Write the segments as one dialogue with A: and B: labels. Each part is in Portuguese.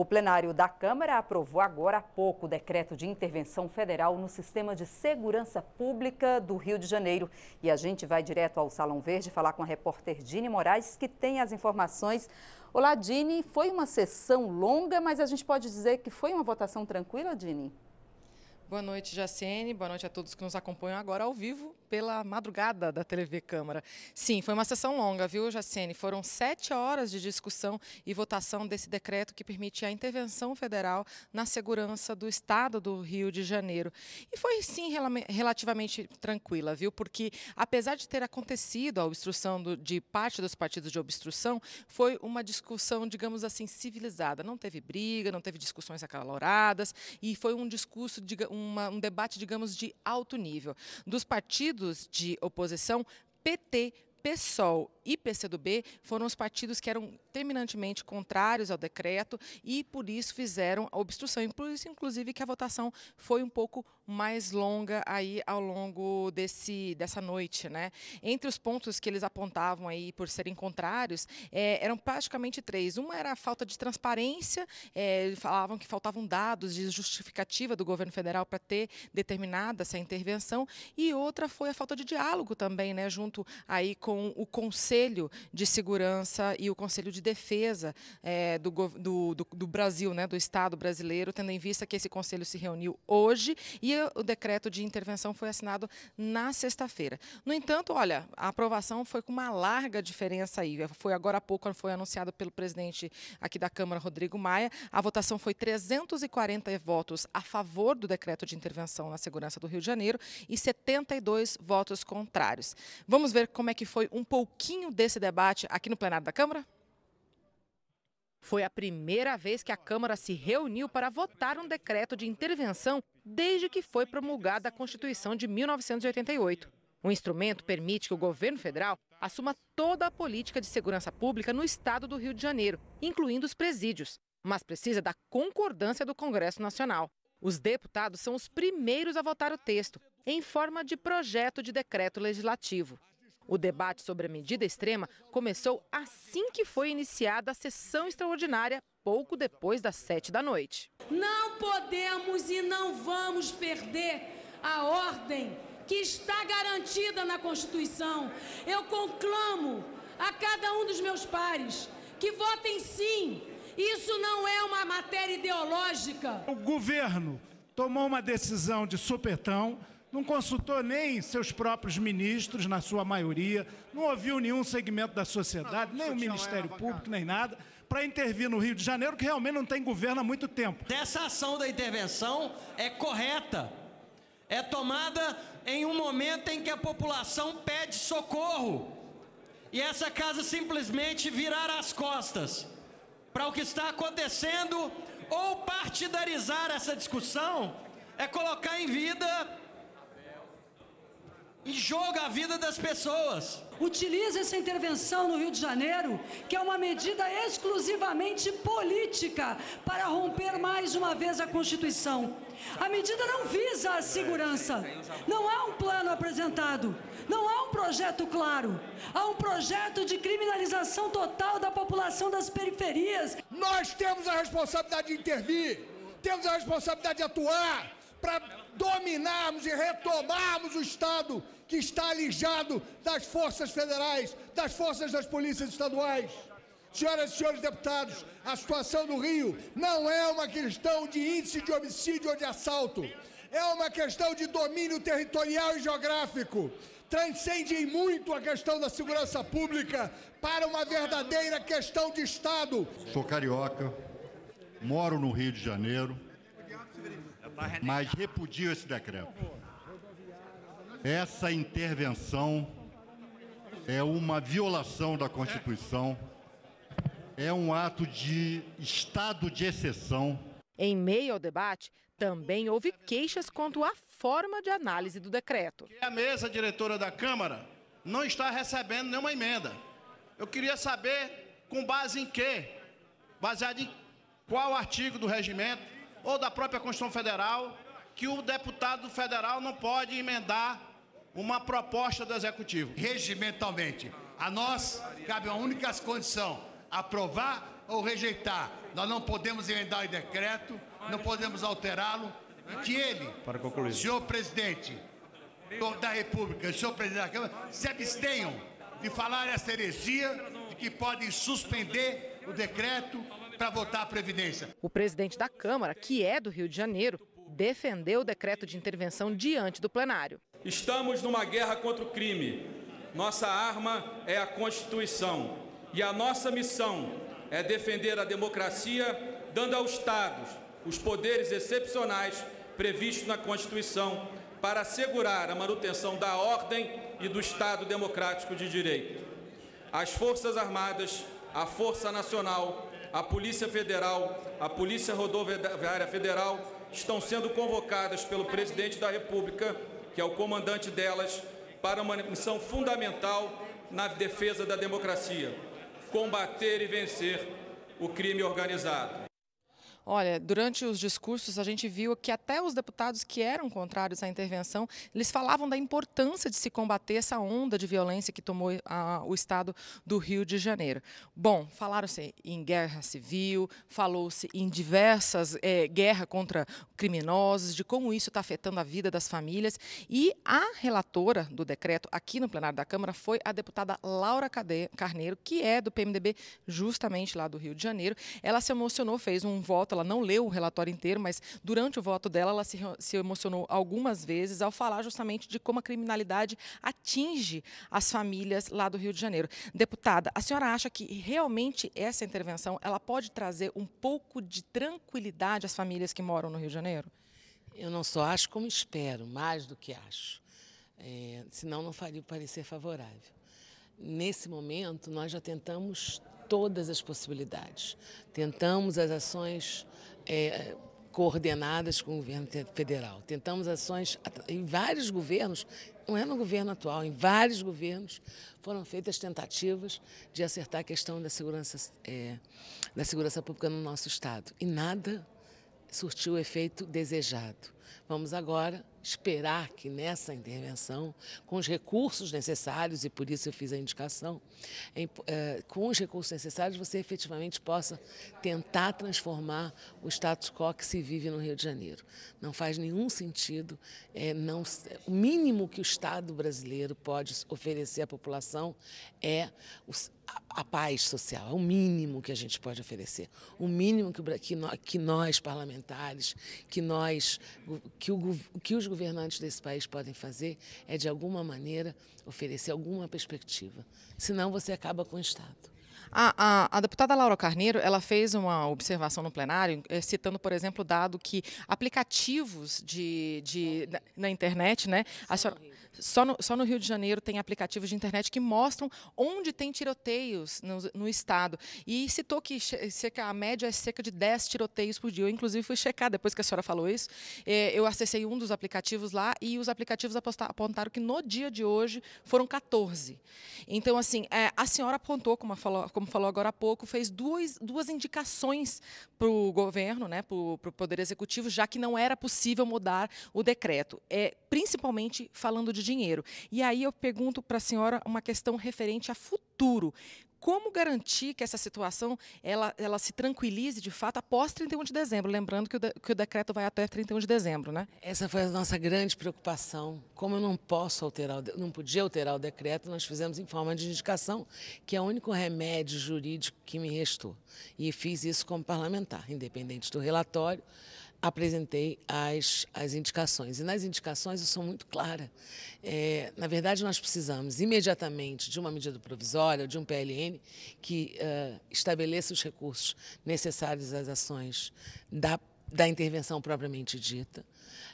A: O plenário da Câmara aprovou agora há pouco o decreto de intervenção federal no sistema de segurança pública do Rio de Janeiro. E a gente vai direto ao Salão Verde falar com a repórter Dini Moraes, que tem as informações. Olá, Dini. Foi uma sessão longa, mas a gente pode dizer que foi uma votação tranquila, Dini?
B: Boa noite, Jaciene. Boa noite a todos que nos acompanham agora ao vivo pela madrugada da TV Câmara. Sim, foi uma sessão longa, viu, Jaciene? Foram sete horas de discussão e votação desse decreto que permite a intervenção federal na segurança do Estado do Rio de Janeiro. E foi, sim, relativamente tranquila, viu? Porque, apesar de ter acontecido a obstrução do, de parte dos partidos de obstrução, foi uma discussão, digamos assim, civilizada. Não teve briga, não teve discussões acaloradas e foi um discurso, uma, um debate, digamos, de alto nível. Dos partidos de oposição, PT, PSOL e PCdoB foram os partidos que eram terminantemente contrários ao decreto e por isso fizeram a obstrução. Por isso, inclusive, que a votação foi um pouco mais longa aí ao longo desse, dessa noite. Né? Entre os pontos que eles apontavam aí por serem contrários, é, eram praticamente três. Uma era a falta de transparência, é, falavam que faltavam dados de justificativa do governo federal para ter determinada essa intervenção, e outra foi a falta de diálogo também, né, junto aí com o Conselho de Segurança e o Conselho de Defesa é, do, do, do, do, Brasil, né, do Estado brasileiro, tendo em vista que esse conselho se reuniu hoje e o decreto de intervenção foi assinado na sexta-feira. No entanto, olha, a aprovação foi com uma larga diferença aí. Foi agora há pouco, foi anunciado pelo presidente aqui da Câmara, Rodrigo Maia. A votação foi 340 votos a favor do decreto de intervenção na segurança do Rio de Janeiro e 72 votos contrários. Vamos ver como é que foi um pouquinho desse debate aqui no plenário da Câmara? Foi a primeira vez que a Câmara se reuniu para votar um decreto de intervenção desde que foi promulgada a Constituição de 1988. O instrumento permite que o governo federal assuma toda a política de segurança pública no estado do Rio de Janeiro, incluindo os presídios, mas precisa da concordância do Congresso Nacional. Os deputados são os primeiros a votar o texto, em forma de projeto de decreto legislativo. O debate sobre a medida extrema começou assim que foi iniciada a sessão extraordinária, pouco depois das sete da noite.
C: Não podemos e não vamos perder a ordem que está garantida na Constituição. Eu conclamo a cada um dos meus pares que votem sim. Isso não é uma matéria ideológica.
D: O governo tomou uma decisão de supetão não consultou nem seus próprios ministros, na sua maioria, não ouviu nenhum segmento da sociedade, nem o Ministério Público, nem nada, para intervir no Rio de Janeiro, que realmente não tem governo há muito tempo.
E: Essa ação da intervenção é correta, é tomada em um momento em que a população pede socorro. E essa casa simplesmente virar as costas para o que está acontecendo ou partidarizar essa discussão é colocar em vida e joga a vida das pessoas.
C: Utiliza essa intervenção no Rio de Janeiro, que é uma medida exclusivamente política, para romper mais uma vez a Constituição. A medida não visa a segurança, não há um plano apresentado, não há um projeto claro, há um projeto de criminalização total da população das periferias.
F: Nós temos a responsabilidade de intervir, temos a responsabilidade de atuar para dominarmos e retomarmos o Estado que está alijado das forças federais, das forças das polícias estaduais. Senhoras e senhores deputados, a situação do Rio não é uma questão de índice de homicídio ou de assalto. É uma questão de domínio territorial e geográfico. Transcende muito a questão da segurança pública para uma verdadeira questão de Estado.
G: Sou carioca, moro no Rio de Janeiro mas repudio esse decreto. Essa intervenção é uma violação da Constituição, é um ato de estado de exceção.
B: Em meio ao debate, também houve queixas quanto à forma de análise do decreto.
H: A mesa diretora da Câmara não está recebendo nenhuma emenda. Eu queria saber com base em quê? Baseado em qual artigo do regimento? Ou da própria Constituição Federal que o deputado federal não pode emendar uma proposta do Executivo.
I: Regimentalmente, a nós cabe uma única condição: aprovar ou rejeitar.
F: Nós não podemos emendar o decreto, não podemos alterá-lo. E que ele,
I: Para concluir.
F: senhor presidente da República, senhor presidente da Câmara, se abstenham de falar essa heresia de que podem suspender o decreto para votar a Previdência.
B: O presidente da Câmara, que é do Rio de Janeiro, defendeu o decreto de intervenção diante do plenário.
J: Estamos numa guerra contra o crime. Nossa arma é a Constituição. E a nossa missão é defender a democracia, dando aos Estados os poderes excepcionais previstos na Constituição para assegurar a manutenção da ordem e do Estado democrático de direito. As Forças Armadas, a Força Nacional, a Polícia Federal, a Polícia Rodoviária Federal estão sendo convocadas pelo presidente da República, que é o comandante delas, para uma missão fundamental na defesa da democracia: combater e vencer o crime organizado.
B: Olha, durante os discursos a gente viu que até os deputados que eram contrários à intervenção, eles falavam da importância de se combater essa onda de violência que tomou a, o estado do Rio de Janeiro. Bom, falaram-se em guerra civil, falou-se em diversas é, contra criminosos, de como isso está afetando a vida das famílias. E a relatora do decreto aqui no plenário da Câmara foi a deputada Laura Carneiro, que é do PMDB, justamente lá do Rio de Janeiro. Ela se emocionou, fez um voto ela não leu o relatório inteiro, mas durante o voto dela, ela se, se emocionou algumas vezes ao falar justamente de como a criminalidade atinge as famílias lá do Rio de Janeiro. Deputada, a senhora acha que realmente essa intervenção ela pode trazer um pouco de tranquilidade às famílias que moram no Rio de Janeiro?
K: Eu não só acho como espero, mais do que acho. É, senão não faria o parecer favorável. Nesse momento, nós já tentamos todas as possibilidades. Tentamos as ações é, coordenadas com o governo federal. Tentamos ações em vários governos, não é no governo atual, em vários governos foram feitas tentativas de acertar a questão da segurança, é, da segurança pública no nosso estado. E nada surtiu o efeito desejado. Vamos agora esperar que nessa intervenção, com os recursos necessários, e por isso eu fiz a indicação, em, eh, com os recursos necessários você efetivamente possa tentar transformar o status quo que se vive no Rio de Janeiro. Não faz nenhum sentido, é, não, o mínimo que o Estado brasileiro pode oferecer à população é a, paz social, é o mínimo que a gente pode oferecer. O mínimo que, que, nós, que nós parlamentares, que nós, que, o, que os governantes desse país podem fazer é, de alguma maneira, oferecer alguma perspectiva. Senão, você acaba com o Estado.
B: A, a, a, deputada Laura Carneiro ela fez uma observação no plenário, eh, citando, por exemplo, o dado que aplicativos de, de, na, na internet, né? A senhora, só no, só no, Rio de Janeiro tem aplicativos de internet que mostram onde tem tiroteios no, no estado. E citou que cerca, a média é cerca de 10 tiroteios por dia. Eu, inclusive, fui checar depois que a senhora falou isso. É, eu acessei um dos aplicativos lá e os aplicativos apontaram que no dia de hoje foram 14. Então, assim, é, a senhora apontou, como falou, como falou agora há pouco, fez duas, duas indicações para o governo, né, para o Poder Executivo, já que não era possível mudar o decreto. É, principalmente falando de de dinheiro. E aí eu pergunto para a senhora uma questão referente a futuro. Como garantir que essa situação ela, ela se tranquilize de fato após 31 de dezembro? Lembrando que o, de, que o decreto vai até 31 de dezembro, né?
K: Essa foi a nossa grande preocupação. Como eu não posso alterar, não podia alterar o decreto, nós fizemos em forma de indicação, que é o único remédio jurídico que me restou. E fiz isso como parlamentar, independente do relatório apresentei as, as indicações. E nas indicações eu sou muito clara. É, na verdade, nós precisamos imediatamente de uma medida provisória, de um PLN, que uh, estabeleça os recursos necessários às ações da, da intervenção propriamente dita.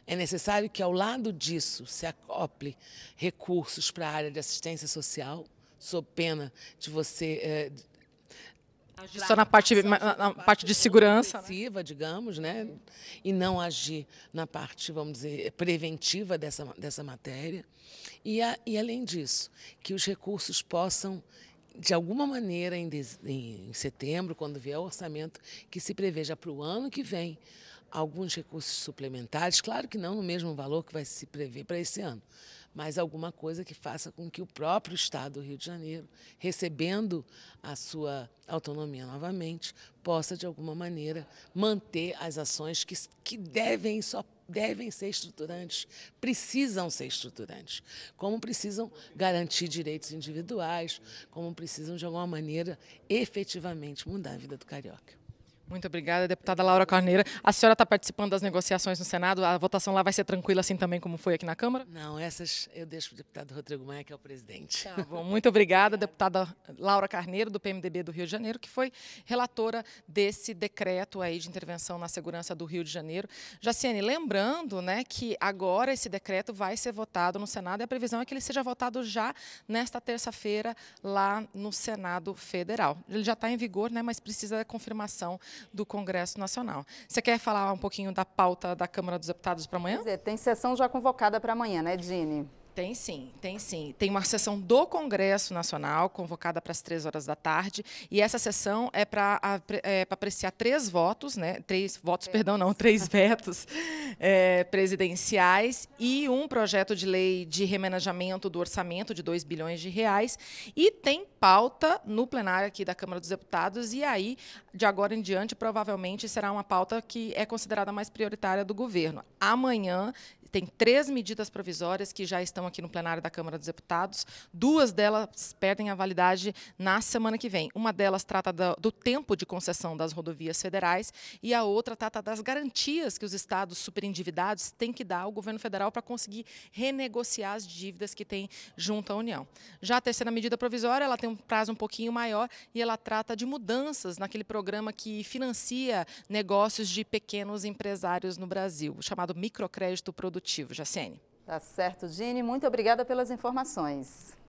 K: É necessário que, ao lado disso, se acople recursos para a área de assistência social, sob pena de você.
B: Agir só na parte, na, na parte de segurança.
K: Né? digamos, né? E não agir na parte, vamos dizer, preventiva dessa, dessa matéria. E, a, e, além disso, que os recursos possam de alguma maneira, em, em setembro, quando vier o orçamento, que se preveja para o ano que vem alguns recursos suplementares, claro que não no mesmo valor que vai se prever para esse ano, mas alguma coisa que faça com que o próprio Estado do Rio de Janeiro, recebendo a sua autonomia novamente, possa, de alguma maneira, manter as ações que, que devem só devem ser estruturantes, precisam ser estruturantes, como precisam garantir direitos individuais, como precisam, de alguma maneira, efetivamente mudar a vida do carioca.
B: Muito obrigada, deputada Laura Carneira. A senhora está participando das negociações no Senado? A votação lá vai ser tranquila assim também como foi aqui na Câmara?
K: Não, essas eu deixo para o deputado Rodrigo Maia, que é o presidente.
B: Tá bom, muito obrigada, deputada Laura Carneiro, do PMDB do Rio de Janeiro, que foi relatora desse decreto aí de intervenção na segurança do Rio de Janeiro. Jaciane, lembrando né, que agora esse decreto vai ser votado no Senado e a previsão é que ele seja votado já nesta terça-feira lá no Senado Federal. Ele já está em vigor, né, mas precisa da confirmação do Congresso Nacional. Você quer falar um pouquinho da pauta da Câmara dos Deputados para amanhã?
A: Dizer, tem sessão já convocada para amanhã, né, Dini?
B: Tem sim, tem sim. Tem uma sessão do Congresso Nacional, convocada para as três horas da tarde, e essa sessão é para é, apreciar três votos, né? Três votos, perdão, não, três vetos é, presidenciais e um projeto de lei de remanejamento do orçamento de 2 bilhões de reais. E tem pauta no plenário aqui da Câmara dos Deputados, e aí, de agora em diante, provavelmente será uma pauta que é considerada mais prioritária do governo. Amanhã tem três medidas provisórias que já estão aqui no plenário da Câmara dos Deputados. Duas delas perdem a validade na semana que vem. Uma delas trata do, tempo de concessão das rodovias federais e a outra trata das garantias que os estados superendividados têm que dar ao governo federal para conseguir renegociar as dívidas que tem junto à União. Já a terceira medida provisória, ela tem um prazo um pouquinho maior e ela trata de mudanças naquele programa que financia negócios de pequenos empresários no Brasil, chamado microcrédito produtivo produtivo. Jacene.
A: Tá certo, Gine. Muito obrigada pelas informações.